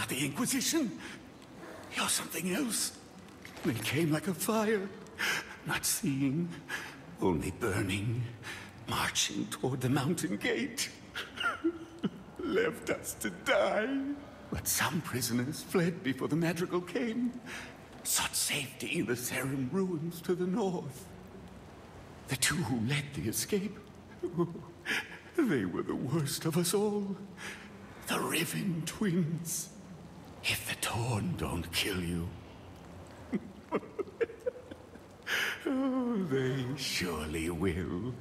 Not the Inquisition. You're something else. They came like a fire. Not seeing, only burning. Marching toward the mountain gate. Left us to die. But some prisoners fled before the madrigal came. Sought safety in the Cerim ruins to the north. The two who led the escape. They were the worst of us all. The Riven twins. If the Torn don't kill you. oh, they surely will.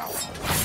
girl.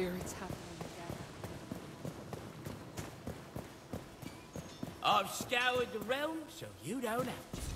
Fear it's happening again. I've scoured the realm so you don't have to.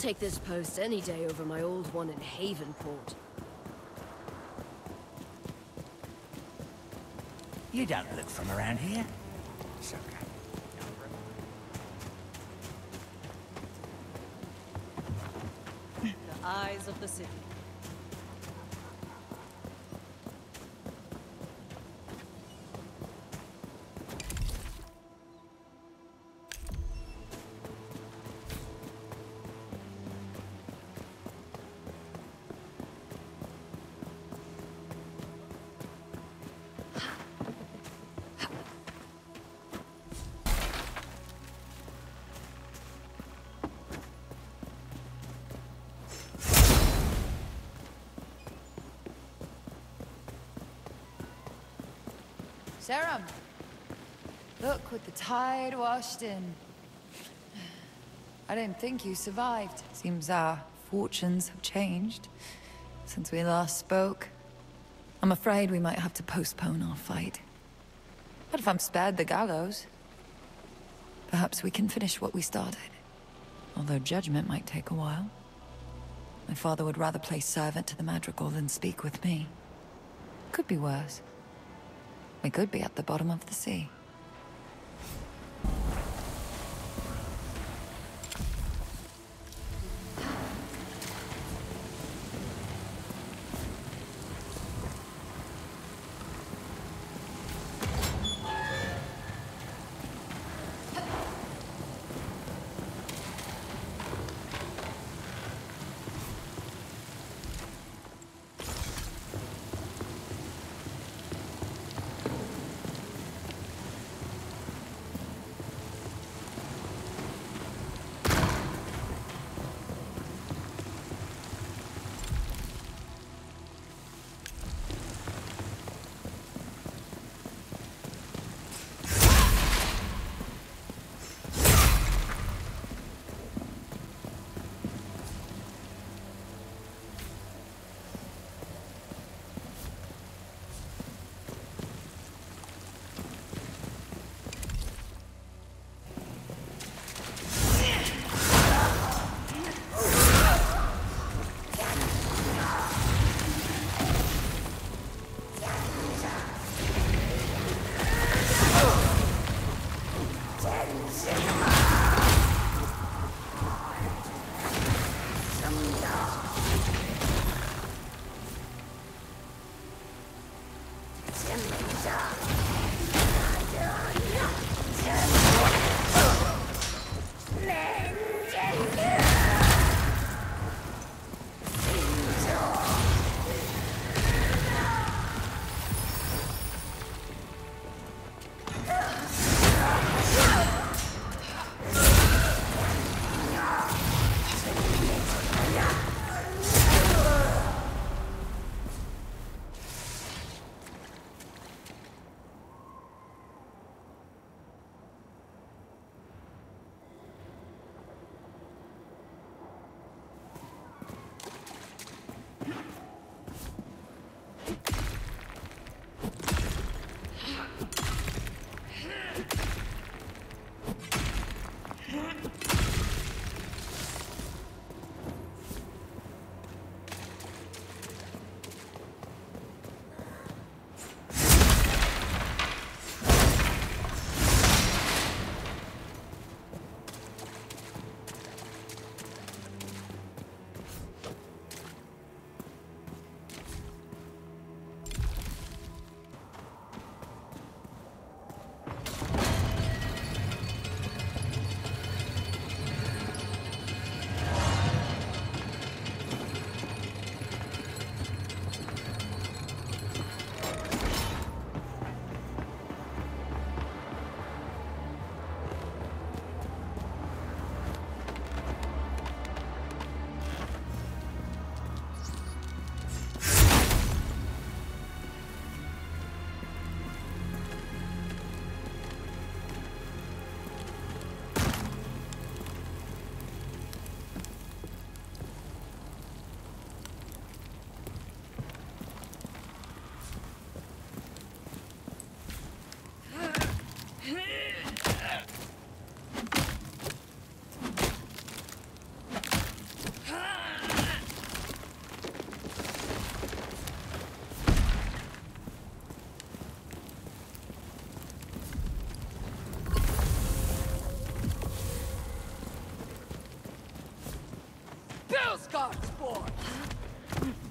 Take this post any day over my old one in Havenport. You don't look from around here. It's okay. The eyes of the city. Cerim! Look, with the tide washed in. I didn't think you survived. Seems our fortunes have changed since we last spoke. I'm afraid we might have to postpone our fight. But if I'm spared the gallows, perhaps we can finish what we started. Although judgment might take a while. My father would rather play servant to the Madrigal than speak with me. Could be worse. We could be at the bottom of the sea. Darkspawn! Fork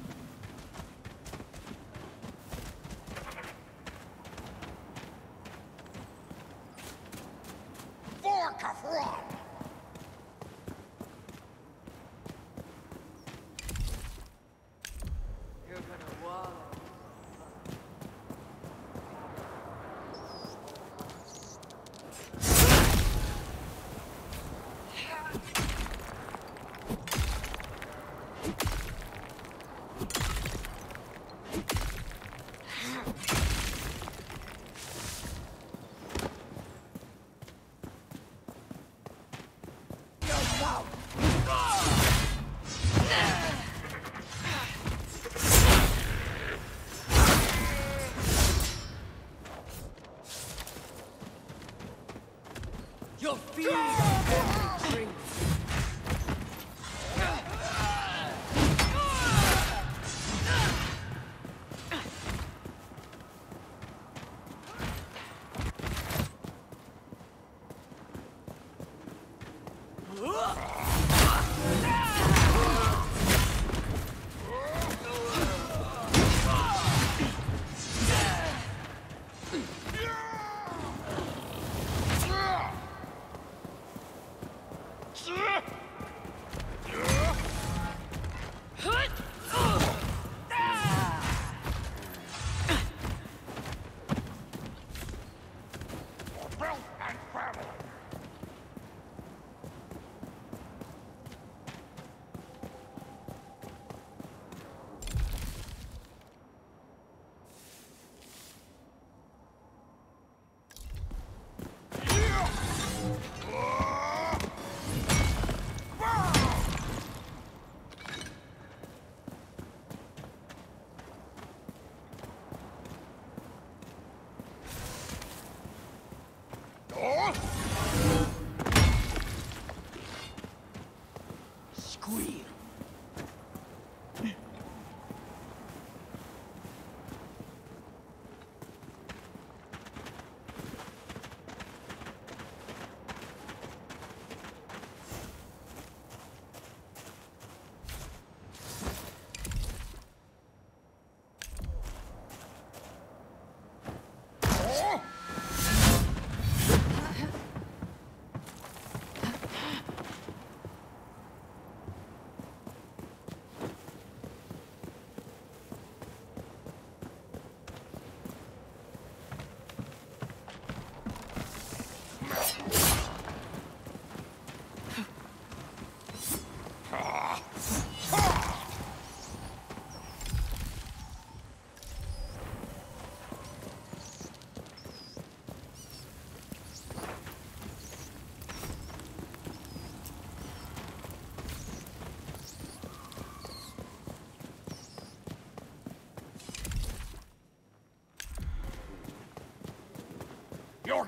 Squeal.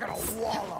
Gonna blood!